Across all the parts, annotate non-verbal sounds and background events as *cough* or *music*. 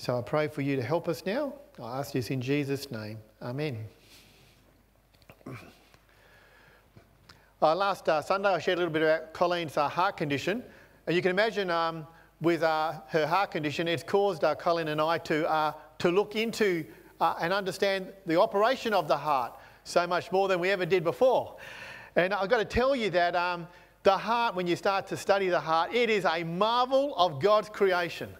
So I pray for you to help us now. I ask this in Jesus' name. Amen. Uh, last uh, Sunday, I shared a little bit about Colleen's uh, heart condition. And you can imagine um, with uh, her heart condition, it's caused uh, Colleen and I to, uh, to look into and understand the operation of the heart so much more than we ever did before. And I've got to tell you that um, the heart, when you start to study the heart, it is a marvel of God's creation.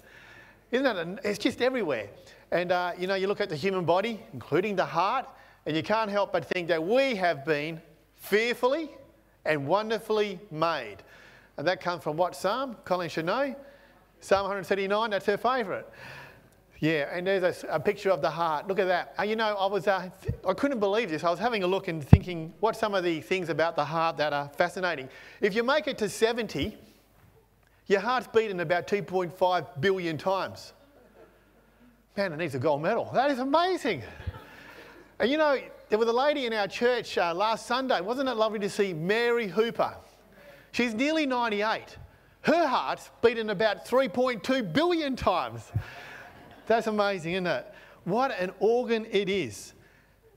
Isn't it? It's just everywhere. And you know, you look at the human body, including the heart, and you can't help but think that we have been fearfully and wonderfully made. And that comes from what psalm? Colleen should know. Psalm 139, that's her favourite. Yeah, and there's a, a, picture of the heart. Look at that. Uh, you know, I was, uh, I couldn't believe this. I was having a look and thinking, what some of the things about the heart that are fascinating. If you make it to 70, your heart's beating about 2.5 billion times. Man, it needs a gold medal. That is amazing. and you know, there was a lady in our church uh, last Sunday. Wasn't it lovely to see Mary Hooper? She's nearly 98. Her heart's beating about 3.2 billion times. That's amazing, isn't it? What an organ it is.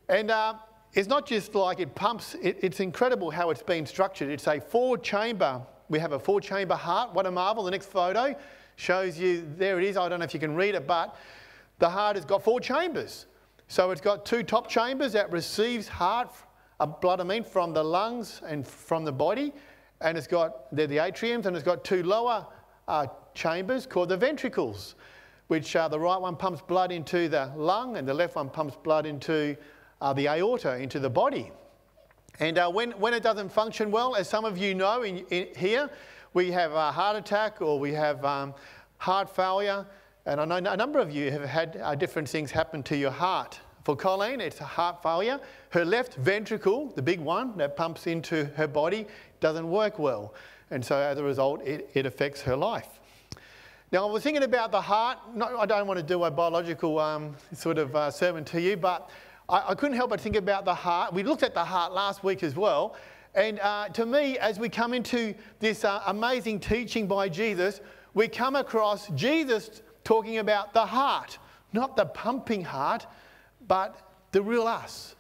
And uh, it's not just like it pumps, it, it's incredible how it's been structured. It's a four chamber, we have a four chamber heart. What a marvel. The next photo shows you, there it is. I don't know if you can read it, but the heart has got four chambers. So it's got two top chambers that receives heart, uh, blood I mean, from the lungs and from the body. And it's got, they're the atriums, and it's got two lower uh, chambers called the ventricles, which uh, the right one pumps blood into the lung and the left one pumps blood into uh, the aorta, into the body. And uh, when, when it doesn't function well, as some of you know in, in here, we have a heart attack or we have um, heart failure. And I know a number of you have had uh, different things happen to your heart. For Colleen, it's a heart failure. Her left ventricle, the big one that pumps into her body, doesn't work well. And so as a result, it, it affects her life. Now, I was thinking about the heart. Not, I don't want to do a biological um, sort of uh, sermon to you, but I, I, couldn't help but think about the heart. We looked at the heart last week as well. And uh, to me, as we come into this uh, amazing teaching by Jesus, we come across Jesus talking about the heart, not the pumping heart, but the real us.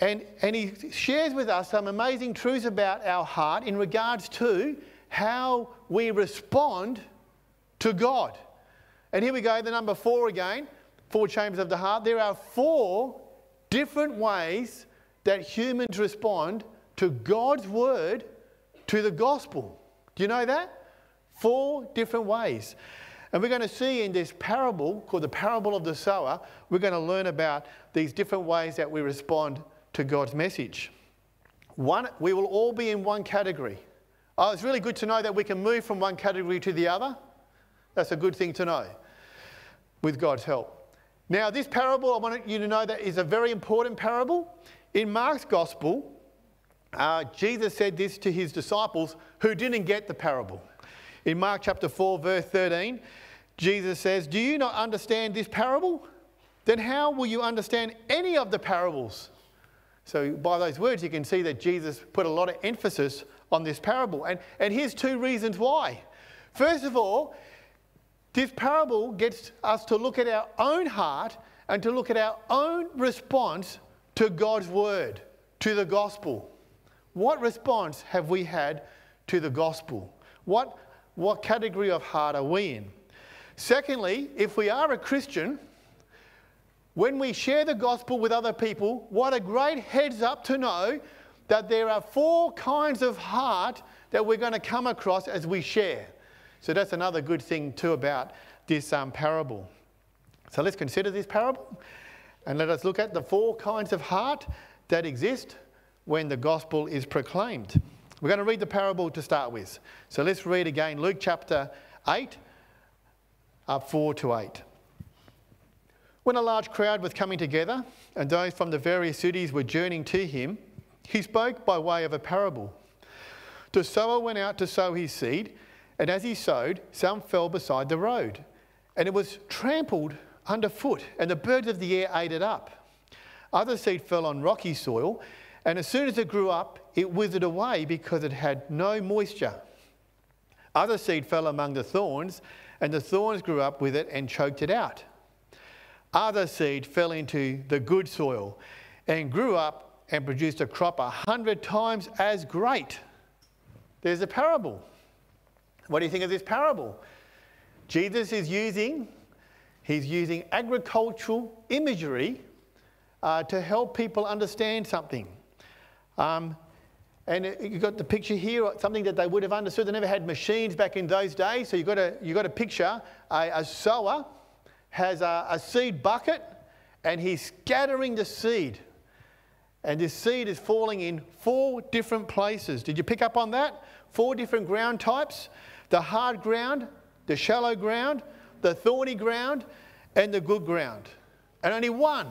And, and he shares with us some amazing truths about our heart in regards to how we respond to God. And here we go, the number four again, four chambers of the heart. There are four different ways that humans respond to God's word, to the gospel. Do you know that? Four different ways. And we're going to see in this parable, called the parable of the sower, we're going to learn about these different ways that we respond to God's message. One, we will all be in one category. Oh, it's really good to know that we can move from one category to the other. That's a good thing to know with God's help. Now, this parable, I want you to know that is a very important parable. In Mark's gospel, uh, Jesus said this to his disciples who didn't get the parable. In Mark chapter 4, verse 13, Jesus says, Do you not understand this parable? Then how will you understand any of the parables? So, by those words, you can see that Jesus put a lot of emphasis on this parable. And, and here's two reasons why. First of all, this parable gets us to look at our own heart and to look at our own response to God's word, to the gospel. What response have we had to the gospel? What, what category of heart are we in? Secondly, if we are a Christian, when we share the gospel with other people, what a great heads up to know that there are four kinds of heart that we're going to come across as we share. So that's another good thing too about this um, parable. So let's consider this parable and let us look at the four kinds of heart that exist when the gospel is proclaimed. We're going to read the parable to start with. So let's read again Luke chapter 8, up 4 to 8. When a large crowd was coming together, and those from the various cities were journeying to him, he spoke by way of a parable. The sower went out to sow his seed, and as he sowed, some fell beside the road, and it was trampled underfoot, and the birds of the air ate it up. Other seed fell on rocky soil, and as soon as it grew up, it withered away because it had no moisture. Other seed fell among the thorns, and the thorns grew up with it and choked it out. Other seed fell into the good soil and grew up and produced a crop a hundred times as great. There's a parable. What do you think of this parable? Jesus is using, he's using agricultural imagery uh, to help people understand something. Um, and you've got the picture here, something that they would have understood. They never had machines back in those days. So you've got a, you've got a picture, a, a sower has a, a seed bucket and he's scattering the seed. And this seed is falling in four different places. Did you pick up on that? Four different ground types the hard ground, the shallow ground, the thorny ground, and the good ground. And only one,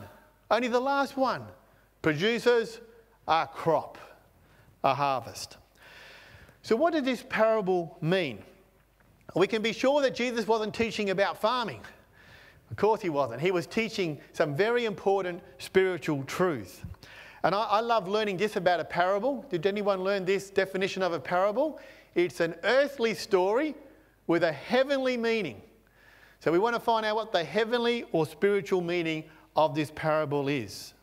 only the last one, produces a crop, a harvest. So, what did this parable mean? We can be sure that Jesus wasn't teaching about farming. Of course, he wasn't. He was teaching some very important spiritual truth. And I, I, love learning this about a parable. Did anyone learn this definition of a parable? It's an earthly story with a heavenly meaning. So we want to find out what the heavenly or spiritual meaning of this parable is.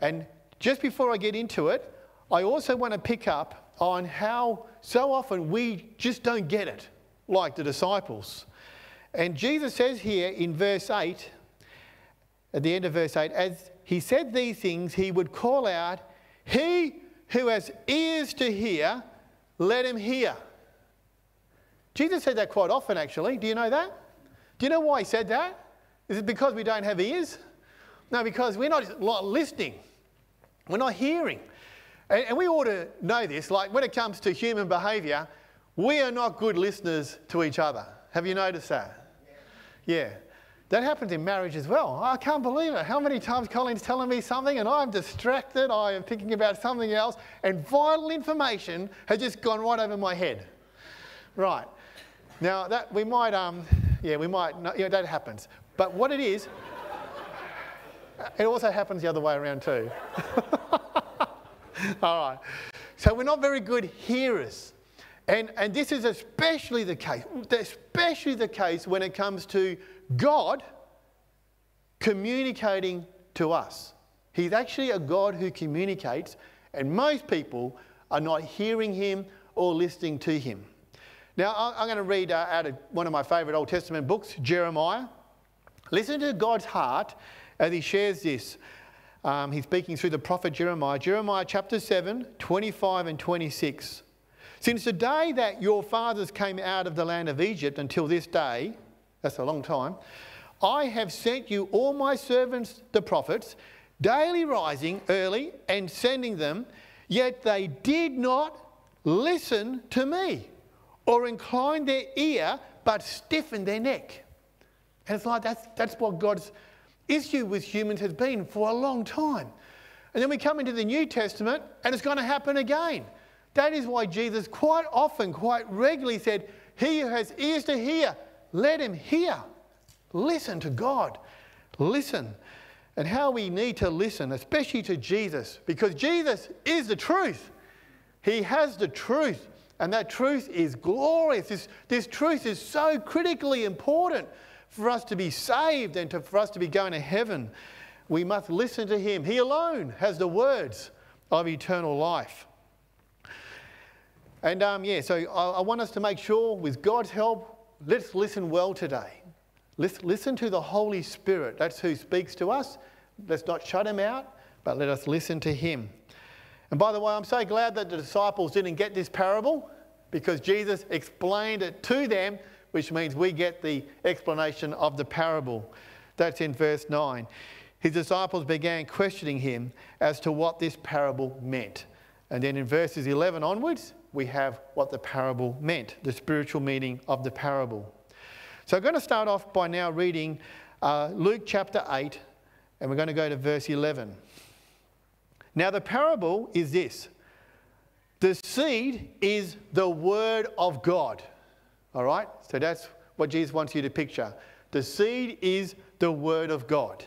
And just before I get into it, I also want to pick up on how so often we just don't get it, like the disciples. And Jesus says here in verse 8, at the end of verse 8, as he said these things, he would call out, He who has ears to hear, let him hear. Jesus said that quite often, actually. Do you know that? Do you know why he said that? Is it because we don't have ears? No, because we're not listening. We're not hearing. And, we ought to know this. Like when it comes to human behaviour, we are not good listeners to each other. Have you noticed that? Yeah. yeah. That happens in marriage as well. I can't believe it. How many times Colleen's telling me something and I'm distracted, I am thinking about something else, and vital information has just gone right over my head. Right. Now, that we might, um, yeah, we might, yeah, that happens. But what it is, it also happens the other way around too. *laughs* All right. So we're not very good hearers. And, and this is especially the case, especially the case when it comes to God communicating to us. He's actually a God who communicates, and most people are not hearing him or listening to him. Now, I'm going to read uh, out of one of my favourite Old Testament books, Jeremiah. Listen to God's heart as he shares this. Um, he's speaking through the prophet Jeremiah. Jeremiah chapter 7, 25 and 26. Since the day that your fathers came out of the land of Egypt until this day, that's a long time, I have sent you all my servants, the prophets, daily rising early and sending them, yet they did not listen to me or incline their ear, but stiffened their neck. And it's like that's, that's what God's issue with humans has been for a long time. And then we come into the New Testament and it's going to happen again. That is why Jesus quite often, quite regularly said, He who has ears to hear, let him hear. Listen to God. Listen. And how we need to listen, especially to Jesus, because Jesus is the truth. He has the truth, and that truth is glorious. This, this truth is so critically important for us to be saved and to, for us to be going to heaven, we must listen to Him. He alone has the words of eternal life. And um, yeah, so I, I, want us to make sure, with God's help, let's listen well today. Let's listen to the Holy Spirit. That's who speaks to us. Let's not shut Him out, but let us listen to Him. And by the way, I'm so glad that the disciples didn't get this parable because Jesus explained it to them which means we get the explanation of the parable. That's in verse 9. His disciples began questioning him as to what this parable meant. And then in verses 11 onwards, we have what the parable meant, the spiritual meaning of the parable. So I'm going to start off by now reading uh, Luke chapter 8, and we're going to go to verse 11. Now, the parable is this the seed is the word of God. All right? So that's what Jesus wants you to picture. The seed is the word of God.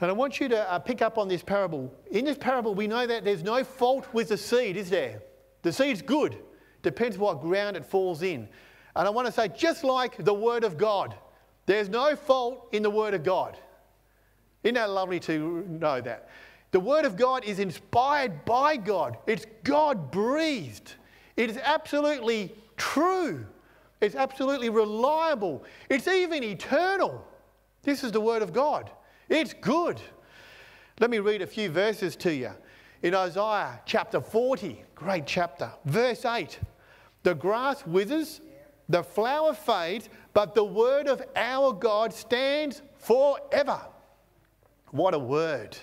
And I want you to uh, pick up on this parable. In this parable, we know that there's no fault with the seed, is there? The seed's good. Depends what ground it falls in. And I want to say, just like the word of God, There's no fault in the Word of God. Isn't that lovely to know that? The Word of God is inspired by God, it's God breathed. It is absolutely true, it's absolutely reliable, it's even eternal. This is the Word of God. It's good. Let me read a few verses to you. In Isaiah chapter 40, great chapter, verse 8 The grass withers, the flower fades, but the word of our God stands forever. What a word.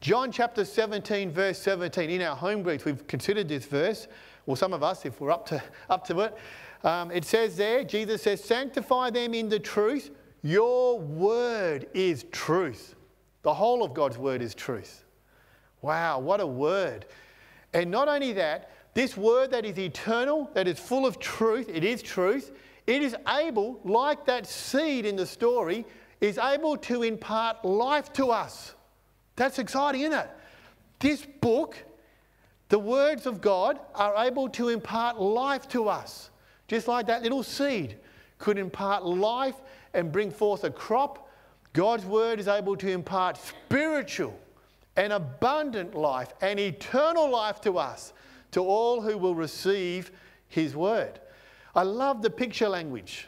John chapter 17, verse 17. In our home groups, we've considered this verse, or some of us, if we're up to, up to it. Um, it says there, Jesus says, Sanctify them in the truth. Your word is truth. The whole of God's word is truth. Wow, what a word. And not only that, this word that is eternal, that is full of truth, it is truth, it is able, like that seed in the story, is able to impart life to us. That's exciting, isn't it? This book, the words of God, are able to impart life to us. Just like that little seed could impart life and bring forth a crop, God's word is able to impart spiritual and abundant life an eternal life to us, to all who will receive his word. I love the picture language.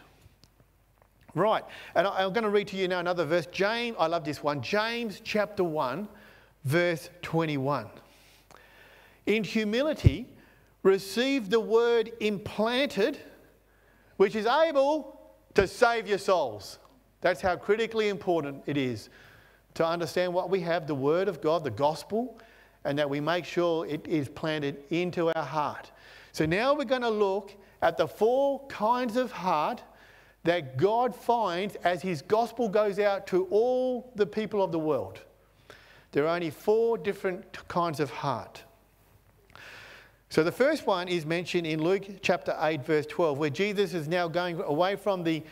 Right, and I'm going to read to you now another verse. James, I love this one. James chapter 1, verse 21. In humility, receive the word implanted, which is able to save your souls. That's how critically important it is to understand what we have the Word of God, the gospel, and that we make sure it is planted into our heart. So now we're going to look at the four kinds of heart that God finds as His gospel goes out to all the people of the world. There are only four different kinds of heart. So the first one is mentioned in Luke chapter 8, verse 12, where Jesus is now going away from the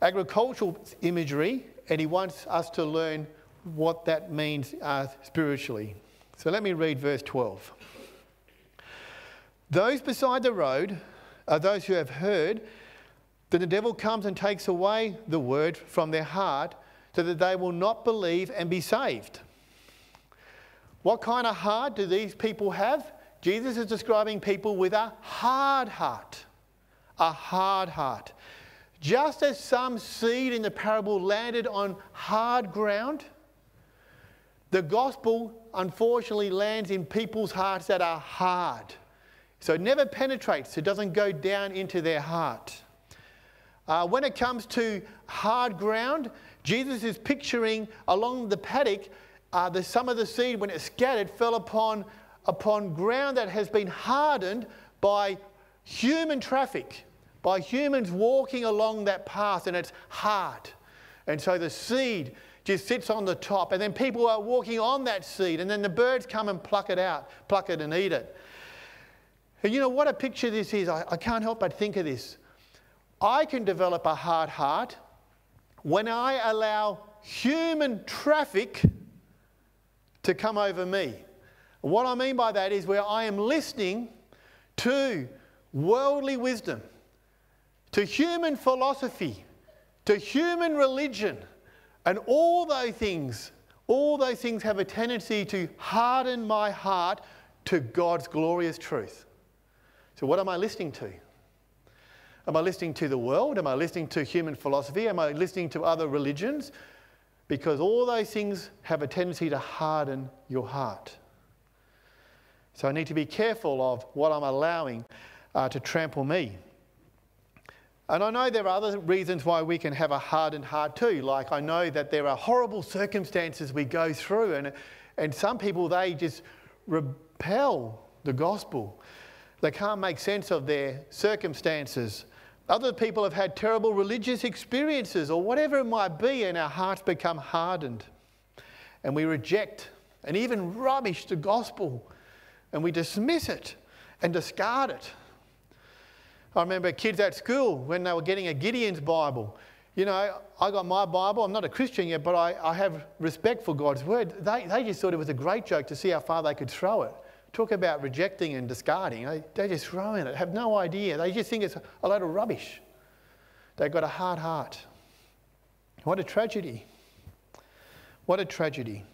agricultural imagery and he wants us to learn what that means uh, spiritually. So let me read verse 12. Those beside the road are those who have heard that the devil comes and takes away the word from their heart so that they will not believe and be saved. What kind of heart do these people have? Jesus is describing people with a hard heart. A hard heart. Just as some seed in the parable landed on hard ground, the gospel unfortunately lands in people's hearts that are hard. So it never penetrates, it doesn't go down into their heart. Uh, when it comes to hard ground, Jesus is picturing along the paddock uh, the, some of the seed, when it scattered, fell upon, upon ground that has been hardened by human traffic, by humans walking along that path, and it's hard. And so the seed just sits on the top, and then people are walking on that seed, and then the birds come and pluck it out, pluck it and eat it. And you know what a picture this is? I, I can't help but think of this. I can develop a hard heart when I allow human traffic to come over me. What I mean by that is where I am listening to worldly wisdom, to human philosophy, to human religion, and all those things, all those things have a tendency to harden my heart to God's glorious truth. So, what am I listening to? Am I listening to the world? Am I listening to human philosophy? Am I listening to other religions? Because all those things have a tendency to harden your heart. So I need to be careful of what I'm allowing uh, to trample me. And I know there are other reasons why we can have a hardened heart too. Like I know that there are horrible circumstances we go through, and, and some people, they just repel the gospel. They can't make sense of their circumstances. Other people have had terrible religious experiences or whatever it might be, and our hearts become hardened. And we reject and even rubbish the gospel, and we dismiss it and discard it. I remember kids at school when they were getting a Gideon's Bible. You know, I got my Bible. I'm not a Christian yet, but I, I have respect for God's word. They, they just thought it was a great joke to see how far they could throw it. Talk about rejecting and discarding. They, they just throw in it, have no idea. They just think it's a load of rubbish. They've got a hard heart. What a tragedy. What a tragedy.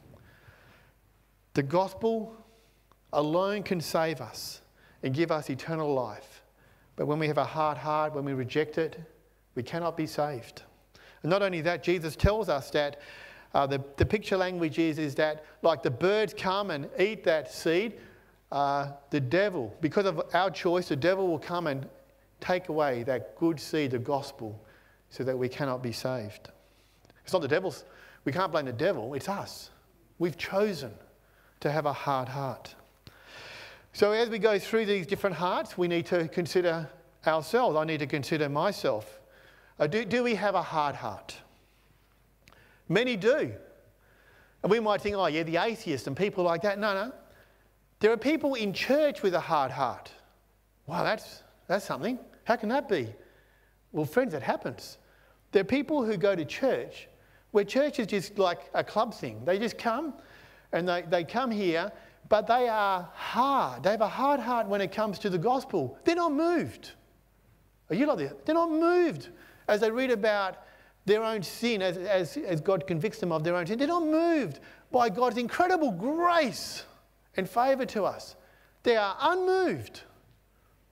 The gospel alone can save us and give us eternal life. But when we have a hard heart, when we reject it, we cannot be saved. And not only that, Jesus tells us that uh, the, the picture language is, is that like the birds come and eat that seed, uh, the devil, because of our choice, the devil will come and take away that good seed, the gospel, so that we cannot be saved. It's not the devil's, we can't blame the devil, it's us. We've chosen to have a hard heart. So, as we go through these different hearts, we need to consider ourselves. I need to consider myself. Uh, do, do we have a hard heart? Many do. And we might think, oh, yeah, the atheist and people like that. No, no. There are people in church with a hard heart. Wow, that's, that's something. How can that be? Well, friends, it happens. There are people who go to church where church is just like a club thing. They just come and they, they come here, but they are hard. They have a hard heart when it comes to the gospel. They're not moved. Are you like that? They're not moved as they read about their own sin, as, as, as God convicts them of their own sin. They're not moved by God's incredible grace and favour to us. They are unmoved.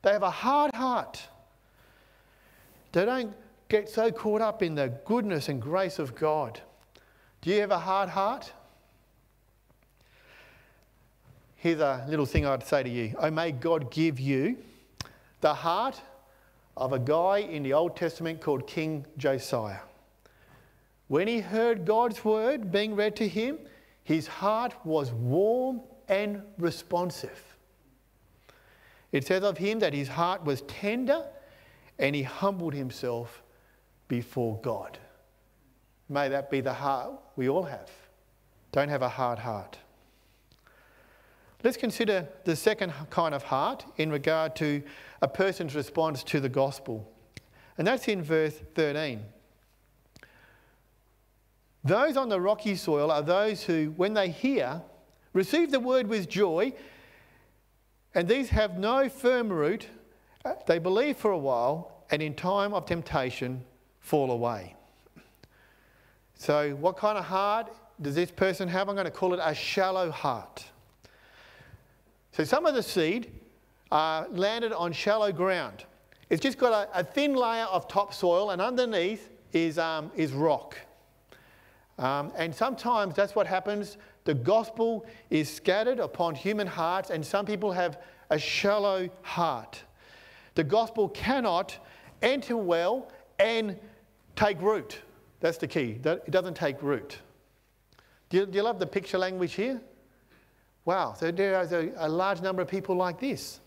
They have a hard heart. They don't get so caught up in the goodness and grace of God. Do you have a hard heart? Here's a little thing I'd say to you. Oh, may God give you the heart of a guy in the Old Testament called King Josiah. When he heard God's word being read to him, his heart was warm and responsive. It says of him that his heart was tender and he humbled himself before God. May that be the heart we all have. Don't have a hard heart. Let's consider the second kind of heart in regard to a person's response to the gospel. And that's in verse 13. Those on the rocky soil are those who, when they hear, receive the word with joy, and these have no firm root. They believe for a while, and in time of temptation, fall away. So, what kind of heart does this person have? I'm going to call it a shallow heart. So, some of the seed uh, landed on shallow ground. It's just got a, a, thin layer of topsoil, and underneath is, um, is rock. Um, and sometimes that's what happens. The gospel is scattered upon human hearts, and some people have a shallow heart. The gospel cannot enter well and take root. That's the key. It doesn't take root. Do you, do you love the picture language here? Wow, so there is a, a large number of people like this.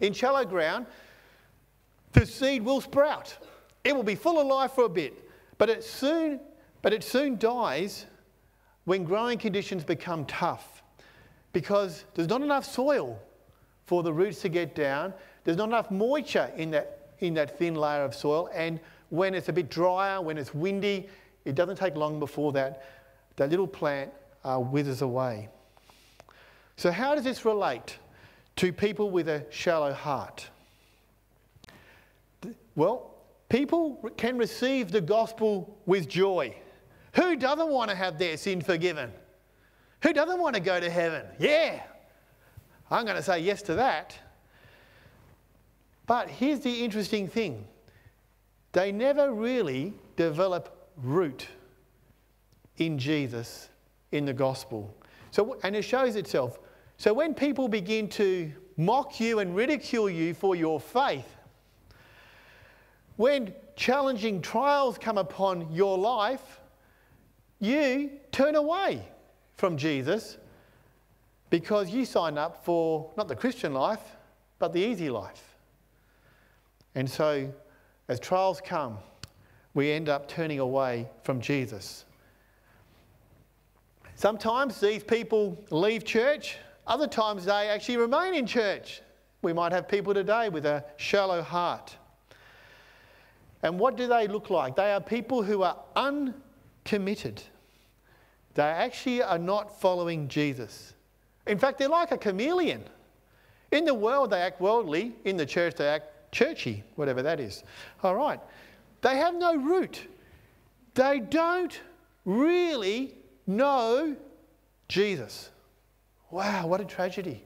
In shallow ground, the seed will sprout. It will be full of life for a bit, but it soon, but it soon dies when growing conditions become tough because there's not enough soil for the roots to get down. There's not enough moisture in that, in that thin layer of soil. And when it's a bit drier, when it's windy, it doesn't take long before that, that little plant uh, withers away. So, how does this relate to people with a shallow heart? Well, people can receive the gospel with joy. Who doesn't want to have their sin forgiven? Who doesn't want to go to heaven? Yeah, I'm going to say yes to that. But here's the interesting thing they never really develop root in Jesus in the gospel. So, and it shows itself. So when people begin to mock you and ridicule you for your faith, when challenging trials come upon your life, you turn away from Jesus because you signed up for not the Christian life, but the easy life. And so, as trials come, we end up turning away from Jesus. Sometimes these people leave church, other times they actually remain in church. We might have people today with a shallow heart. And what do they look like? They are people who are uncommitted. They actually are not following Jesus. In fact, they're like a chameleon. In the world, they act worldly. In the church, they act churchy, whatever that is. All right. They have no root. They don't really know Jesus. Wow, what a tragedy.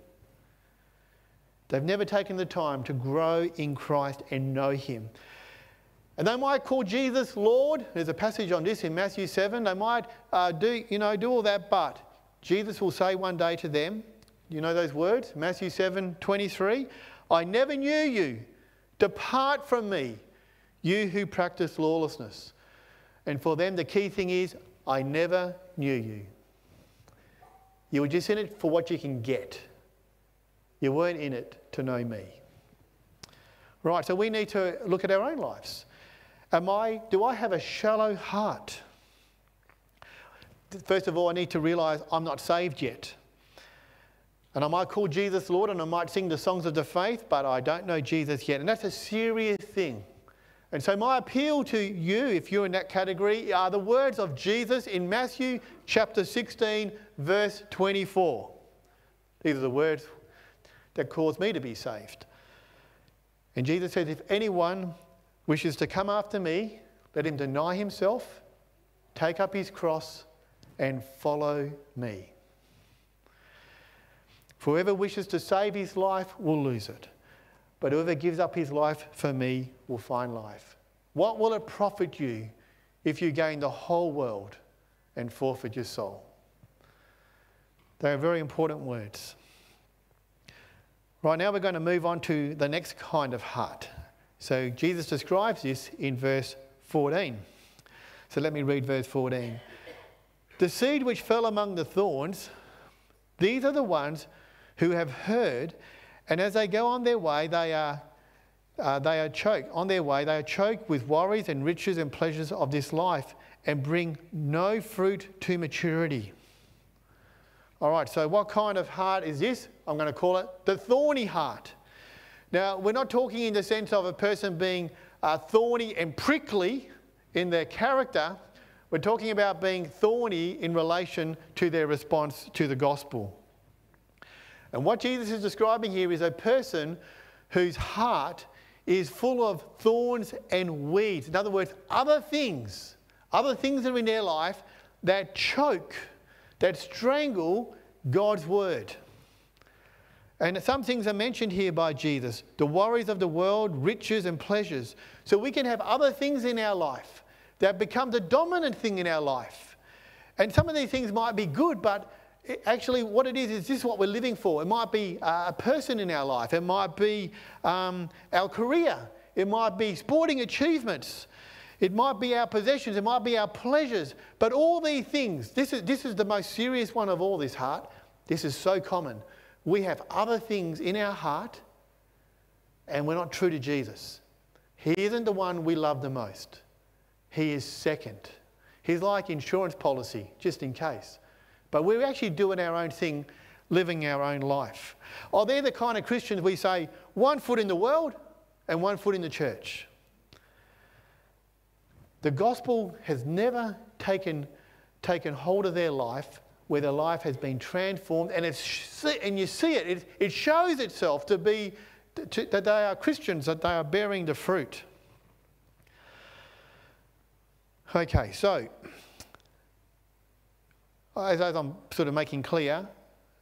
They've never taken the time to grow in Christ and know Him. And they might call Jesus Lord. There's a passage on this in Matthew 7. They might uh, do, you know, do all that, but Jesus will say one day to them, you know those words? Matthew 7 23. I never knew you. Depart from me, you who practice lawlessness. And for them, the key thing is, I never knew you. You were just in it for what you can get. You weren't in it to know me. Right, so we need to look at our own lives. Am I, do I have a shallow heart? First of all, I need to realize I'm not saved yet. And I might call Jesus Lord and I might sing the songs of the faith, but I don't know Jesus yet. And that's a serious thing. And so, my appeal to you, if you're in that category, are the words of Jesus in Matthew chapter 16, verse 24. These are the words that caused me to be saved. And Jesus says, If anyone wishes to come after me, let him deny himself, take up his cross, and follow me. Whoever wishes to save his life will lose it, but whoever gives up his life for me will find life. What will it profit you if you gain the whole world and forfeit your soul? They are very important words. Right now, we're going to move on to the next kind of heart. So, Jesus describes this in verse 14. So, let me read verse 14. The seed which fell among the thorns, these are the ones who have heard, and as they go on their way, they are, uh, they are choked. On their way, they are choked with worries and riches and pleasures of this life and bring no fruit to maturity. All right, so what kind of heart is this? I'm going to call it the thorny heart. Now, we're not talking in the sense of a person being uh, thorny and prickly in their character. We're talking about being thorny in relation to their response to the gospel. And what Jesus is describing here is a person whose heart is full of thorns and weeds. In other words, other things, other things that are in their life that choke that strangle God's word. And some things are mentioned here by Jesus the worries of the world, riches, and pleasures. So we can have other things in our life that become the dominant thing in our life. And some of these things might be good, but actually, what it is, is this is what we're living for. It might be a person in our life, it might be um, our career, it might be sporting achievements. It might be our possessions, it might be our pleasures, but all these things, this is, this is the most serious one of all, this heart. This is so common. We have other things in our heart and we're not true to Jesus. He isn't the one we love the most, He is second. He's like insurance policy, just in case. But we're actually doing our own thing, living our own life. Oh, they're the kind of Christians we say, one foot in the world and one foot in the church. The gospel has never taken, taken hold of their life where their life has been transformed and, it's, and you see it, it, it shows itself to be to, that they are Christians, that they are bearing the fruit. Okay, so as, I'm sort of making clear,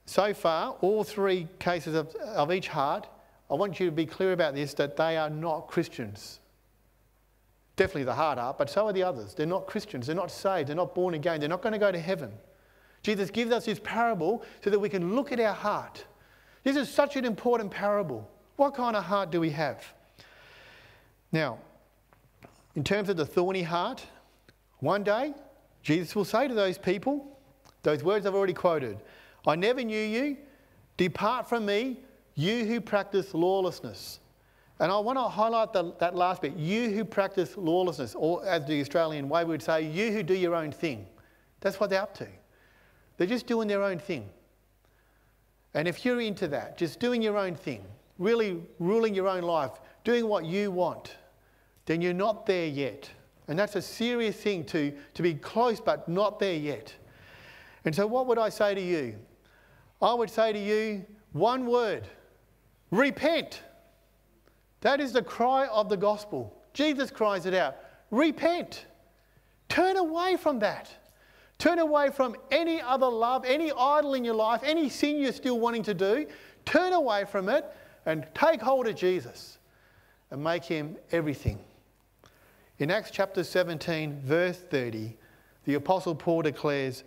so far, all three cases of, of each heart, I want you to be clear about this that they are not Christians. Definitely the heart are, but so are the others. They're not Christians. They're not saved. They're not born again. They're not going to go to heaven. Jesus gives us this parable so that we can look at our heart. This is such an important parable. What kind of heart do we have? Now, in terms of the thorny heart, one day Jesus will say to those people, those words I've already quoted I never knew you. Depart from me, you who practice lawlessness. And I want to highlight the, that last bit you who practice lawlessness, or as the Australian way we would say, you who do your own thing. That's what they're up to. They're just doing their own thing. And if you're into that, just doing your own thing, really ruling your own life, doing what you want, then you're not there yet. And that's a serious thing to, to be close but not there yet. And so, what would I say to you? I would say to you one word repent. That is the cry of the gospel. Jesus cries it out repent. Turn away from that. Turn away from any other love, any idol in your life, any sin you're still wanting to do. Turn away from it and take hold of Jesus and make him everything. In Acts chapter 17, verse 30, the Apostle Paul declares,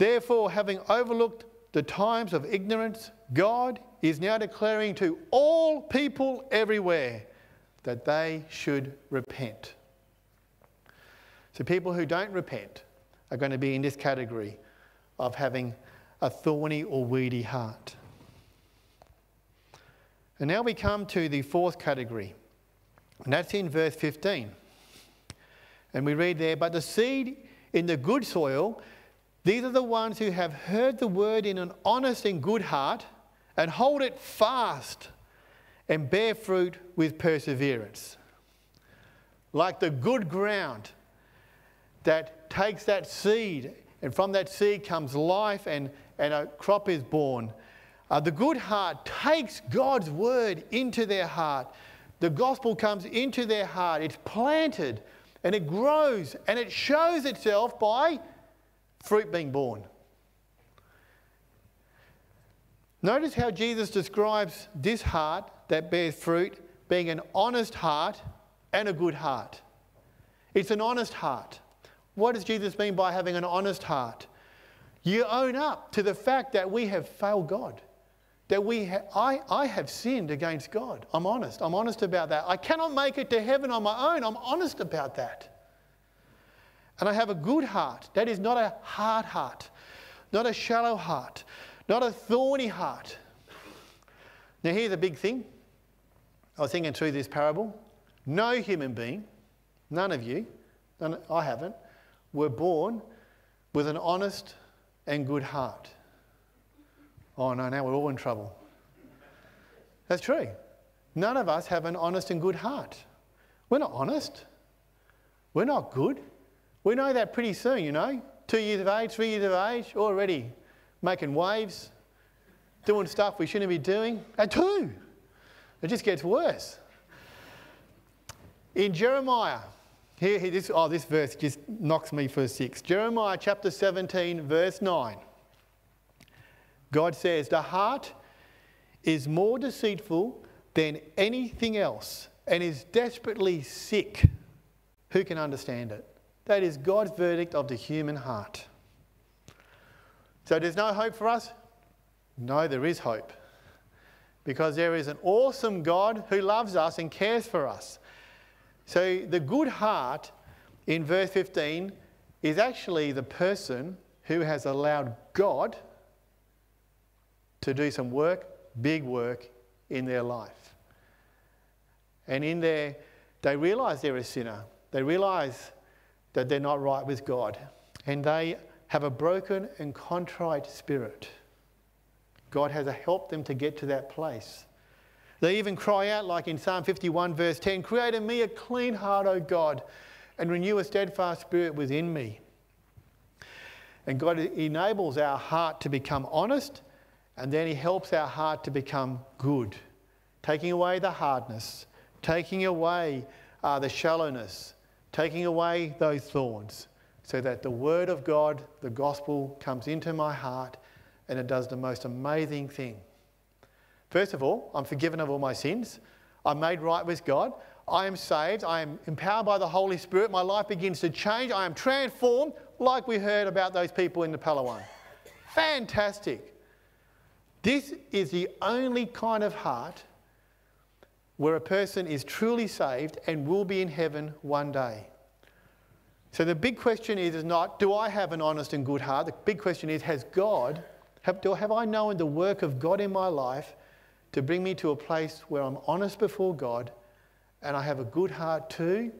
Therefore, having overlooked the times of ignorance, God is now declaring to all people everywhere that they should repent. So, people who don't repent are going to be in this category of having a thorny or weedy heart. And now we come to the fourth category, and that's in verse 15. And we read there, But the seed in the good soil, these are the ones who have heard the word in an honest and good heart and hold it fast and bear fruit with perseverance. Like the good ground that takes that seed, and from that seed comes life, and, and a crop is born. Uh, the good heart takes God's word into their heart. The gospel comes into their heart. It's planted and it grows and it shows itself by fruit being born. Notice how Jesus describes this heart that bears fruit being an honest heart and a good heart. It's an honest heart. What does Jesus mean by having an honest heart? You own up to the fact that we have failed God. That we ha- I, I have sinned against God. I'm honest. I'm honest about that. I cannot make it to heaven on my own. I'm honest about that. And I have a good heart. That is not a hard heart, not a shallow heart, not a thorny heart. Now, here's a big thing. I was thinking through this parable. No human being, none of you, none, I haven't, were born with an honest and good heart. Oh no, now we're all in trouble. That's true. None of us have an honest and good heart. We're not honest. We're not good. We know that pretty soon, you know. Two years of age, three years of age, already making waves, doing stuff we shouldn't be doing. At two, it just gets worse. In Jeremiah, here, here this, oh, this verse just knocks me for six. Jeremiah chapter 17, verse 9. God says, The heart is more deceitful than anything else and is desperately sick. Who can understand it? That is God's verdict of the human heart. So there's no hope for us? No, there is hope. Because there is an awesome God who loves us and cares for us. So the good heart in verse 15 is actually the person who has allowed God to do some work, big work in their life. And in there, they realize they're a sinner. They realize that they're not right with God. And they have a broken and contrite spirit. God has helped them to get to that place. They even cry out, like in Psalm 51, verse 10 Create in me a clean heart, O God, and renew a steadfast spirit within me. And God enables our heart to become honest, and then He helps our heart to become good, taking away the hardness, taking away uh, the shallowness, taking away those thorns, so that the Word of God, the gospel, comes into my heart and it does the most amazing thing. First of all, I'm forgiven of all my sins. I'm made right with God. I am saved. I am empowered by the Holy Spirit. My life begins to change. I am transformed, like we heard about those people in the Palawan. Fantastic. This is the only kind of heart where a person is truly saved and will be in heaven one day. So the big question is, is not, do I have an honest and good heart? The big question is, has God, have, do, have I known the work of God in my life to bring me to a place where I'm honest before God and I have a good heart to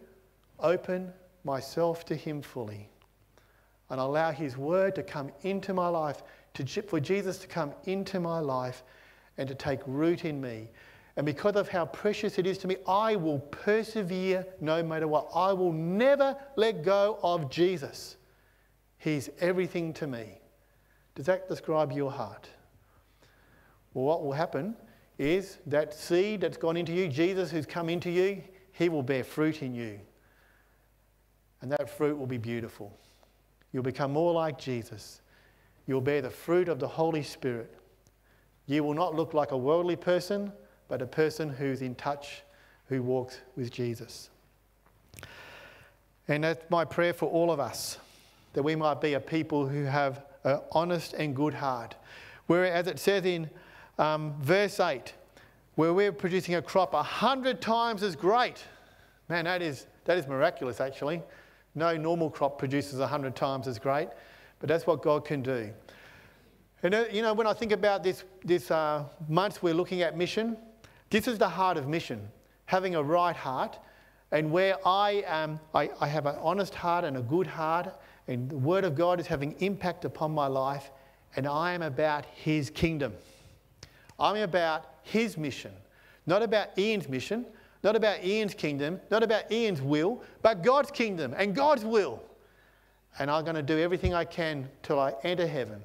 open myself to Him fully and allow His word to come into my life, to, for Jesus to come into my life and to take root in me. And because of how precious it is to me, I will persevere no matter what. I will never let go of Jesus. He's everything to me. Does that describe your heart? Well, what will happen is that seed that's gone into you, Jesus who's come into you, he will bear fruit in you. And that fruit will be beautiful. You'll become more like Jesus. You'll bear the fruit of the Holy Spirit. You will not look like a worldly person, but a person who's in touch, who walks with Jesus. And that's my prayer for all of us, that we might be a people who have an honest and good heart. Where, as it says in um, verse 8, where we're producing a crop a hundred times as great. Man, that is, that is miraculous, actually. No normal crop produces a hundred times as great, but that's what God can do. And uh, you know, when I think about this, this uh, month we're looking at mission, this is the heart of mission having a right heart, and where I, am, I, I have an honest heart and a good heart, and the Word of God is having impact upon my life, and I am about His kingdom. I'm about His mission, not about Ian's mission, not about Ian's kingdom, not about Ian's will, but God's kingdom and God's will. And I'm going to do everything I can till I enter heaven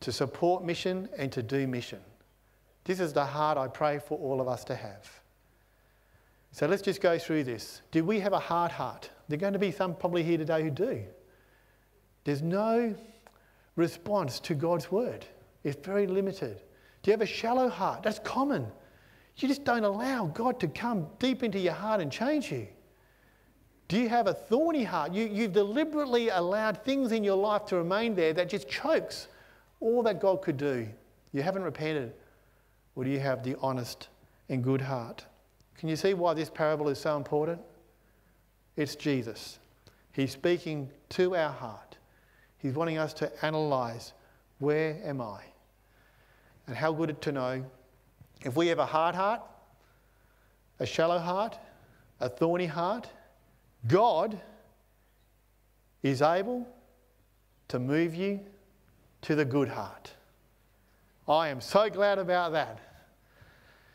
to support mission and to do mission. This is the heart I pray for all of us to have. So let's just go through this. Do we have a hard heart? There are going to be some probably here today who do. There's no response to God's word, it's very limited. Do you have a shallow heart? That's common. You just don't allow God to come deep into your heart and change you. Do you have a thorny heart? You, you've deliberately allowed things in your life to remain there that just chokes all that God could do. You haven't repented. Or do you have the honest and good heart? Can you see why this parable is so important? It's Jesus. He's speaking to our heart. He's wanting us to analyze where am I? And how good to know if we have a hard heart, a shallow heart, a thorny heart, God is able to move you to the good heart. I am so glad about that.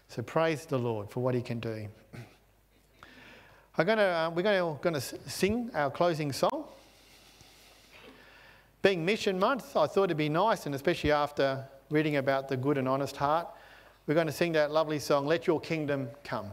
So praise the Lord for what He can do. I'm gonna, uh, we're going to sing our closing song. Being Mission Month, I thought it'd be nice, and especially after reading about the good and honest heart, we're going to sing that lovely song, Let Your Kingdom Come.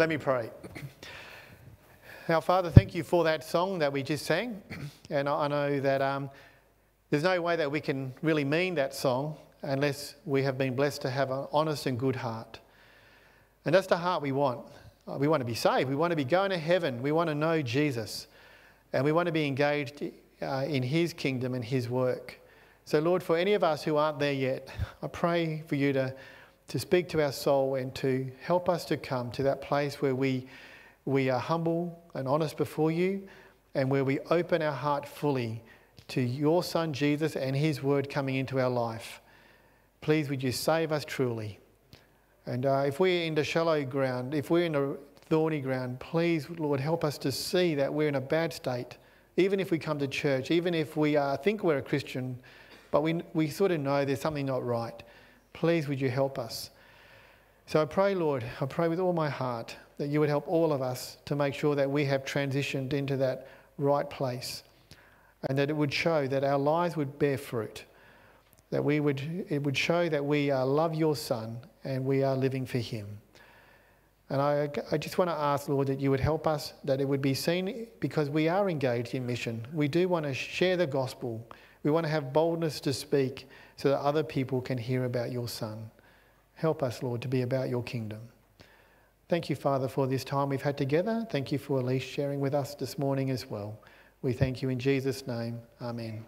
Let me pray. Now, Father, thank you for that song that we just sang. *clears throat* And I know that um, there's no way that we can really mean that song unless we have been blessed to have an honest and good heart. And that's the heart we want. Uh, we want to be saved. We want to be going to heaven. We want to know Jesus. And we want to be engaged uh, in his kingdom and his work. So, Lord, for any of us who aren't there yet, I pray for you to, to speak to our soul and to help us to come to that place where we, we are humble and honest before you and where we open our heart fully to your Son Jesus and his word coming into our life. Please, would you save us truly? And uh, if we're in the shallow ground, if we're in the thorny ground, please, Lord, help us to see that we're in a bad state. Even if we come to church, even if we uh, think we're a Christian, but we, we sort of know there's something not right. Please, would you help us? So I pray, Lord, I pray with all my heart that you would help all of us to make sure that we have transitioned into that right place and that it would show that our lives would bear fruit, that we would, it would show that we uh, love your Son and we are living for him. And I, I just want to ask, Lord, that you would help us, that it would be seen because we are engaged in mission. We do want to share the gospel we want to have boldness to speak so that other people can hear about your Son. Help us, Lord, to be about your kingdom. Thank you, Father, for this time we've had together. Thank you for Elise sharing with us this morning as well. We thank you in Jesus' name. Amen.